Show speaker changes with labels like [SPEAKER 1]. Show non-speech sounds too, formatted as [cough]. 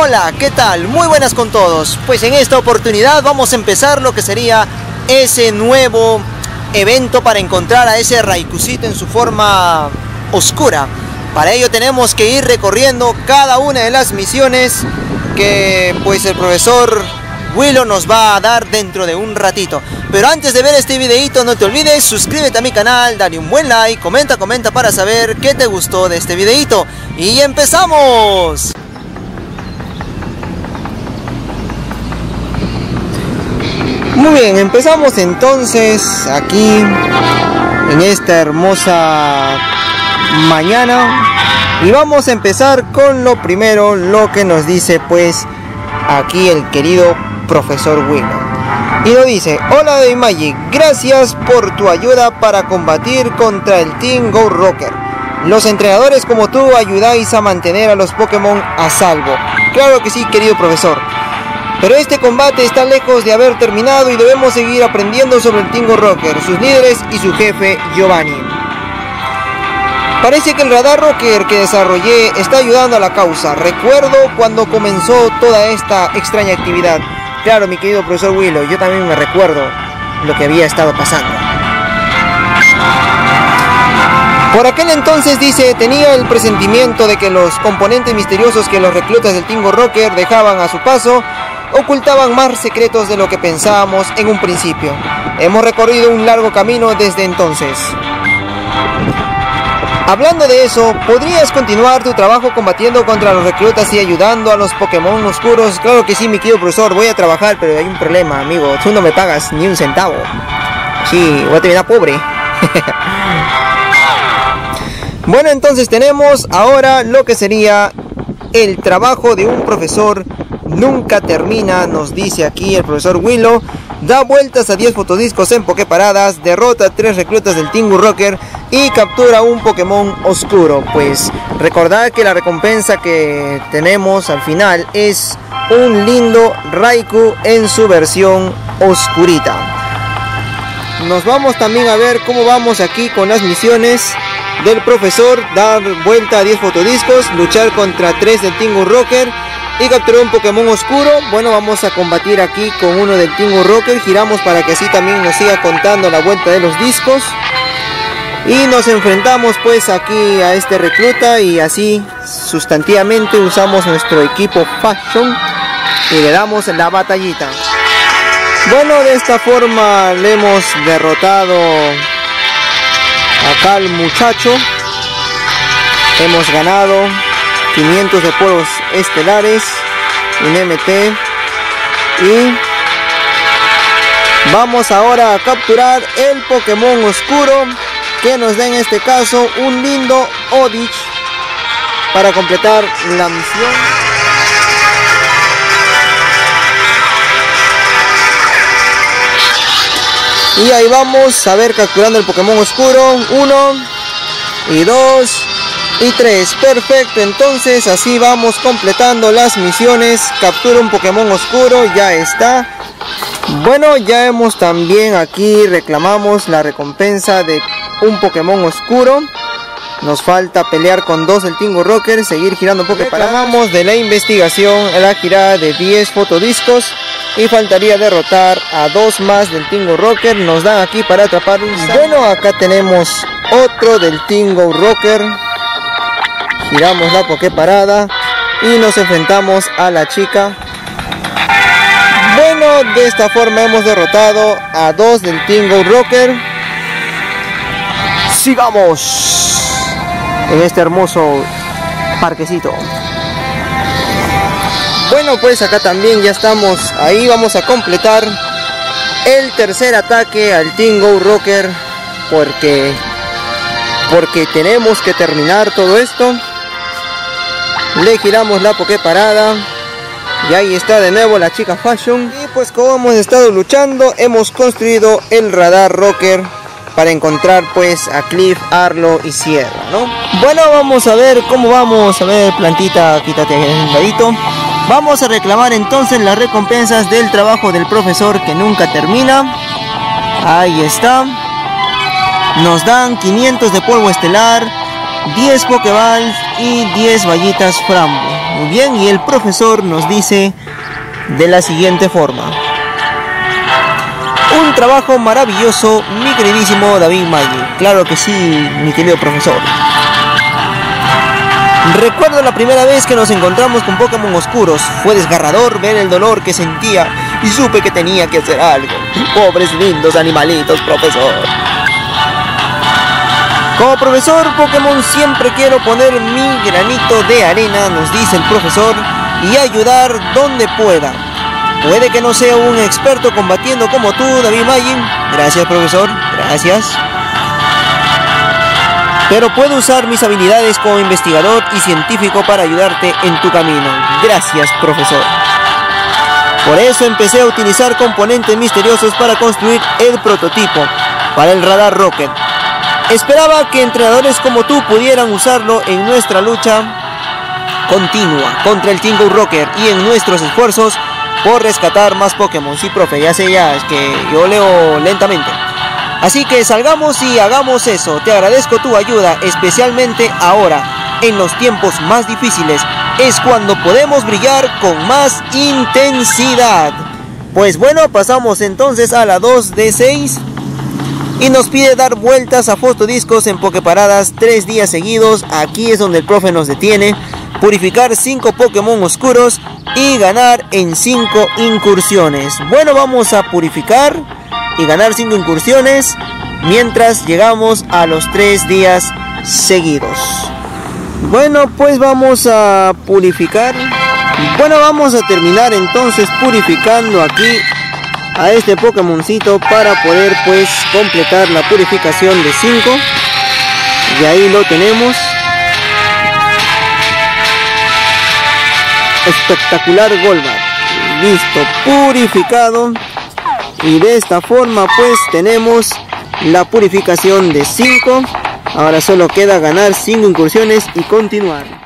[SPEAKER 1] Hola, ¿qué tal? Muy buenas con todos. Pues en esta oportunidad vamos a empezar lo que sería ese nuevo evento para encontrar a ese Raikucito en su forma oscura. Para ello tenemos que ir recorriendo cada una de las misiones que pues el profesor Willow nos va a dar dentro de un ratito. Pero antes de ver este videito no te olvides, suscríbete a mi canal, dale un buen like, comenta, comenta para saber qué te gustó de este videito. ¡Y empezamos! Muy bien, empezamos entonces aquí en esta hermosa mañana y vamos a empezar con lo primero, lo que nos dice pues aquí el querido profesor Willow. Y lo dice, hola de Magic, gracias por tu ayuda para combatir contra el Team Go Rocker. Los entrenadores como tú ayudáis a mantener a los Pokémon a salvo. Claro que sí, querido profesor. Pero este combate está lejos de haber terminado y debemos seguir aprendiendo sobre el Tingo Rocker, sus líderes y su jefe Giovanni. Parece que el radar rocker que desarrollé está ayudando a la causa. Recuerdo cuando comenzó toda esta extraña actividad. Claro, mi querido profesor Willow, yo también me recuerdo lo que había estado pasando. Por aquel entonces dice, tenía el presentimiento de que los componentes misteriosos que los reclutas del Tingo Rocker dejaban a su paso ocultaban más secretos de lo que pensábamos en un principio. Hemos recorrido un largo camino desde entonces. Hablando de eso, ¿podrías continuar tu trabajo combatiendo contra los reclutas y ayudando a los Pokémon oscuros? Claro que sí, mi querido profesor, voy a trabajar, pero hay un problema, amigo. Tú no me pagas ni un centavo. Sí, voy a terminar pobre. [laughs] bueno, entonces tenemos ahora lo que sería el trabajo de un profesor nunca termina, nos dice aquí el profesor Willow. Da vueltas a 10 fotodiscos en Poképaradas, derrota a 3 reclutas del Tingu Rocker y captura un Pokémon oscuro. Pues recordad que la recompensa que tenemos al final es un lindo Raikou en su versión oscurita. Nos vamos también a ver cómo vamos aquí con las misiones del profesor. Dar vuelta a 10 fotodiscos, luchar contra 3 del Tingu Rocker y capturó un Pokémon oscuro. Bueno, vamos a combatir aquí con uno del Tingo Rocker. Giramos para que así también nos siga contando la vuelta de los discos. Y nos enfrentamos pues aquí a este recluta y así sustantivamente usamos nuestro equipo Fashion y le damos la batallita. Bueno, de esta forma le hemos derrotado acá al muchacho. Hemos ganado 500 de polvos estelares, un MT y vamos ahora a capturar el Pokémon oscuro que nos da en este caso un lindo Odich para completar la misión. Y ahí vamos a ver capturando el Pokémon oscuro. Uno y dos y 3. Perfecto, entonces así vamos completando las misiones. Captura un Pokémon oscuro, ya está. Bueno, ya hemos también aquí reclamamos la recompensa de un Pokémon oscuro. Nos falta pelear con dos del Tingo Rocker, seguir girando poco. Reclamamos de la investigación la girada de 10 fotodiscos y faltaría derrotar a dos más del Tingo Rocker. Nos dan aquí para atrapar un... Bueno, acá tenemos otro del Tingo Rocker giramos la poké parada y nos enfrentamos a la chica. Bueno de esta forma hemos derrotado a dos del Tingo Rocker. Sigamos en este hermoso parquecito. Bueno pues acá también ya estamos ahí. Vamos a completar el tercer ataque al Tingo Rocker porque porque tenemos que terminar todo esto le giramos la poké parada y ahí está de nuevo la chica fashion y pues como hemos estado luchando hemos construido el radar rocker para encontrar pues a Cliff, Arlo y Sierra, ¿no? Bueno, vamos a ver cómo vamos, a ver plantita, quítate el ladito. Vamos a reclamar entonces las recompensas del trabajo del profesor que nunca termina. Ahí está. Nos dan 500 de polvo estelar, 10 Pokéballs y 10 vallitas frambo. Muy bien, y el profesor nos dice de la siguiente forma. Un trabajo maravilloso, mi queridísimo David Maggi. Claro que sí, mi querido profesor. Recuerdo la primera vez que nos encontramos con Pokémon oscuros. Fue desgarrador ver el dolor que sentía y supe que tenía que hacer algo. Pobres lindos animalitos, profesor. Como profesor Pokémon siempre quiero poner mi granito de arena, nos dice el profesor, y ayudar donde pueda. Puede que no sea un experto combatiendo como tú, David Magin. Gracias, profesor. Gracias. Pero puedo usar mis habilidades como investigador y científico para ayudarte en tu camino. Gracias, profesor. Por eso empecé a utilizar componentes misteriosos para construir el prototipo para el radar Rocket. Esperaba que entrenadores como tú pudieran usarlo en nuestra lucha continua contra el Tingo Rocker y en nuestros esfuerzos por rescatar más Pokémon. Sí, profe, ya sé ya, es que yo leo lentamente. Así que salgamos y hagamos eso. Te agradezco tu ayuda, especialmente ahora, en los tiempos más difíciles. Es cuando podemos brillar con más intensidad. Pues bueno, pasamos entonces a la 2 de 6 y nos pide dar vueltas a fotodiscos en Poképaradas tres días seguidos. Aquí es donde el profe nos detiene. Purificar 5 Pokémon oscuros y ganar en 5 incursiones. Bueno, vamos a purificar y ganar 5 incursiones mientras llegamos a los 3 días seguidos. Bueno, pues vamos a purificar. Bueno, vamos a terminar entonces purificando aquí a este Pokémoncito para poder pues completar la purificación de 5 y ahí lo tenemos. Espectacular Golbat. Listo purificado. Y de esta forma pues tenemos la purificación de 5 ahora solo queda ganar 5 incursiones y continuar